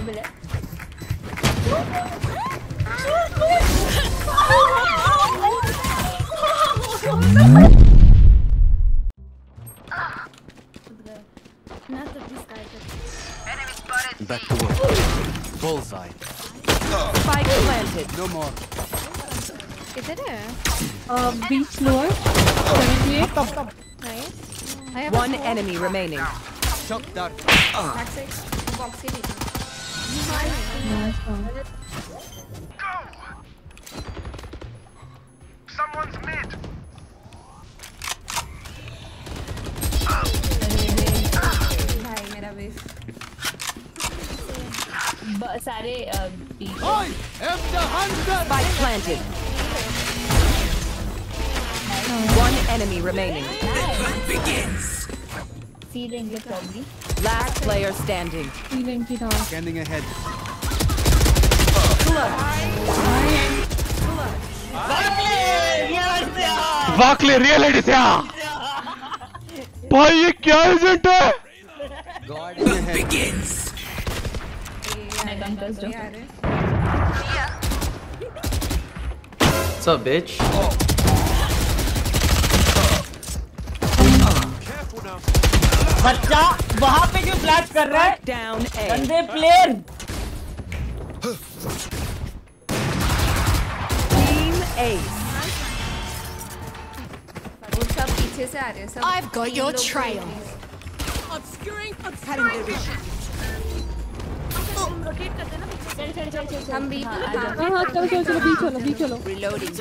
Available है ना तो प्लीज काय कर Back to work. Bullseye. Spike planted. No more. किधर है Uh, beach lower. 78. Nice I have One enemy remaining. Shot down. Back side box के नीचे one. Go! Someone's mid. सारे Oi! I'm the hunter! Spike planted. One enemy remaining. The hunt begins! लेंगे probably Last player standing. Healing it out. Scanning ahead. Wakle reality से आ भाई ये क्या agent है Guarding ahead. मैं कंकस ये आ रहे What's up, bitch? बच्चा वहां पे क्यों फ्लैश कर रहा है Down A. गंदे प्लेयर Team Ace. वो सब पीछे से आ रहे हैं सब I've got your तीन लोग trail. चल चल चल चल हम बीच में हाँ हाँ चलो चलो चलो बीच चलो बीच चलो Reloading.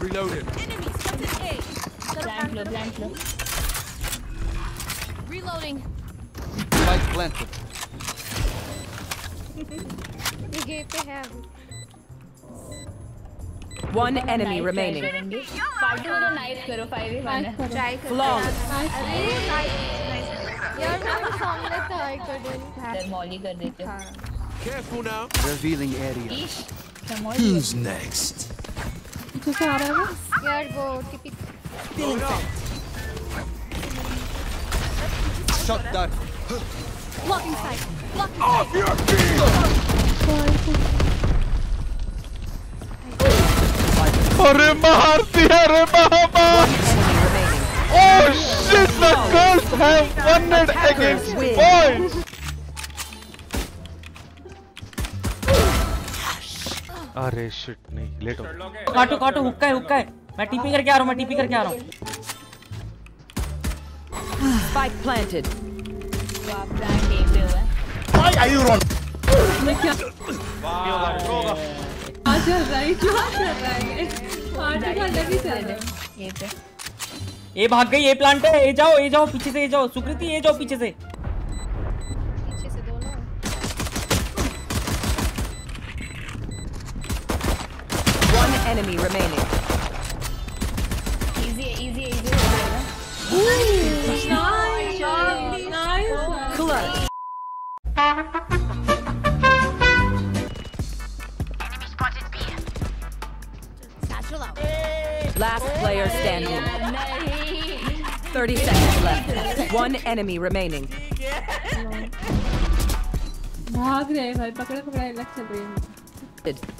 Reloaded. प्लांट लो प्लांट लो Spike planted. ये गेट पे है अभी One enemy remaining. पार्टी को तो नाइट करो फाइव ही वन है ट्राई कर Flawless. यार मेरे सामने था आई couldn't इधर मॉली कर देते हो Careful now. Revealing area. ईश समोल next? पीछे से आ रहा है वो यार वो टिपिक Shot down. अरे मार दिया रे बाबा Oh shit, the girls have won it against boys! अरे शिट नहीं लेट हो गया। काटो काटो हुक्का है हुक्का है मैं टीपी करके आ रहा हूँ मैं टीपी करके आ रहा हूँ। Spike planted. तो आप प्लांट एक पे हुआ है मैं क्या रहा है क्या चल रहा है पार्टी का चल रहा है ये पे ये भाग गई ये प्लांट है ये जाओ ये जाओ पीछे से ये जाओ। सुकृति ये जाओ पीछे से। पीछे से दोनों One enemy remaining. इजी है इजी है इजी हो जाएगा nice nice Clutch. Last player standing. नहीं 30 seconds left. One enemy remaining. भाग रहे हैं भाई पकड़े पकड़े अलग चल रही है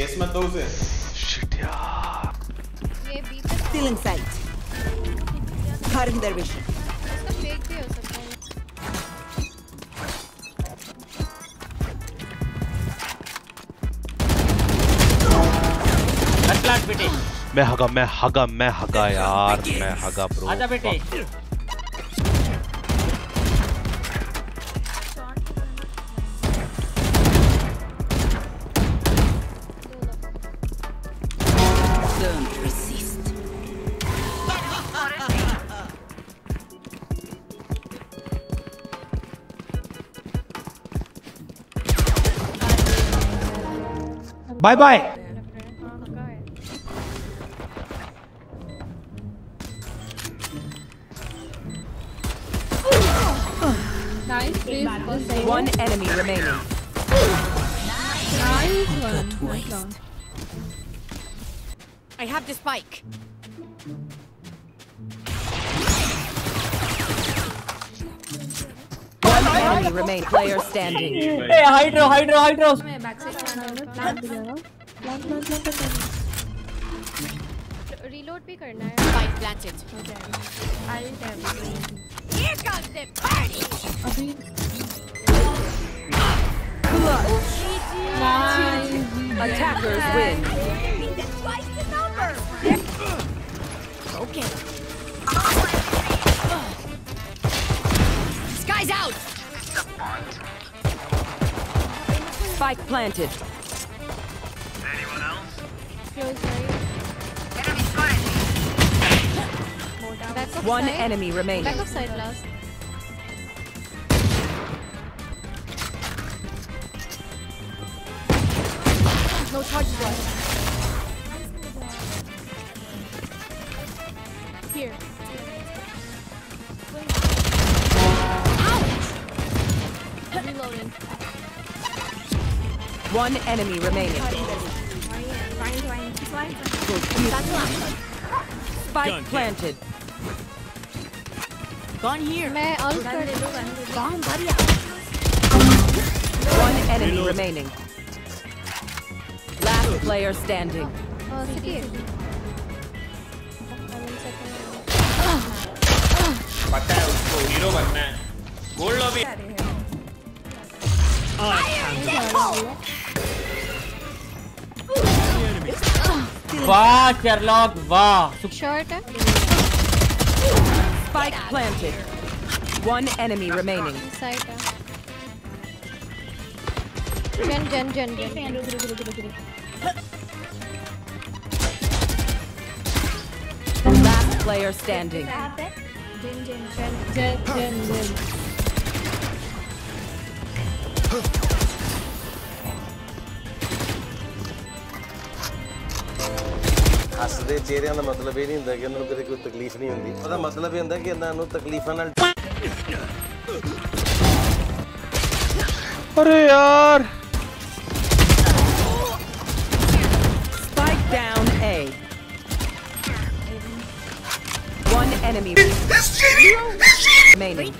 एस मत दो उसे शिट यार। ये बी पे स्टीलिंग साइट हारिम दरवेश इसका फेक भी हो सकता है। मैं हगा मैं हगा मैं हगा यार मैं हगा ब्रो आजा बेटे। Bye bye. One enemy remaining. Nice. nice I have the spike. One enemy remain player standing. Hey, Hydro, Hydro, Hydro. Hydro hydro मैं बैक साइड प्लांट रीलोड भी करना है Spike planted. I tab Here comes the party. Attackers win. Twice the number. Okay. Sky's out. Spike planted. One side. enemy remaining. Back of side last. No left. Here. One enemy remaining. Spike planted. Gone here. मैं out कर दे Gone, buddy. One enemy remaining. Last player standing. City पता है उसको hero बनना है gold lobby वाह Sherlock वाह short है Spike planted. One enemy remaining. Gen, gen, gen, gen. Last player standing. Gen, gen, gen. Gen, gen, gen. ਹੱਸਦੇ ਚਿਹਰਿਆਂ ਦਾ ਮਤਲਬ ਇਹ ਨਹੀਂ ਹੁੰਦਾ ਕਿ ਉਹਨਾਂ ਨੂੰ ਕਦੇ ਕੋਈ ਤਕਲੀਫ ਨਹੀਂ ਹੁੰਦੀ ਉਹਦਾ ਮਤਲਬ ਇਹ ਹੁੰਦਾ ਕਿ ਇਹਨਾਂ ਨੂੰ ਤਕਲੀਫਾਂ ਨਾਲ अरे यार Spike down A. One enemy remaining.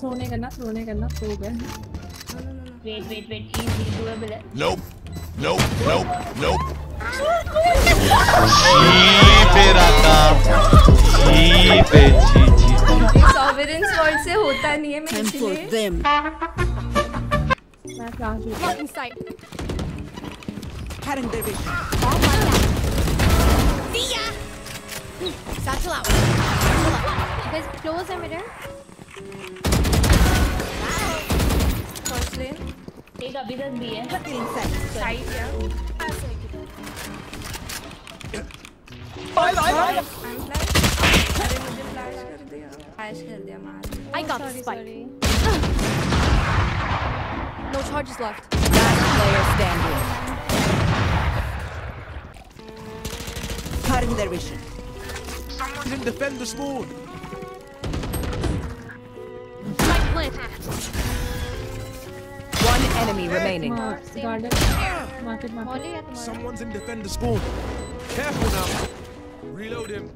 थ्रोने करना थ्रोने करना throw gun wait wait wait easy doable nope nope nope nope जी पे राता जी पे जी जी जी सॉवरेन स्वॉर्ड से होता नहीं है मेरे इसलिए मैं फ्लैश हूँ inside Heading division. Oh my god. See ya. Satchel out. guys close है मेरे फर्स्ट लेन एक अभी तक भी है. साइड या अरे मुझे फ्लैश कर दिया फ्लैश कर दिया मार I got the sorry spike. sorry no charges left Last player standing. Cutting their vision. Let him defend the spawn! One enemy remaining. Mark, Someone's in defend the spawn. Careful now. Reload him.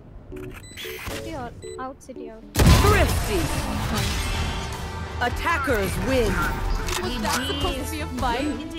Out. Thrifty! Attackers win! Was that supposed to be a fight?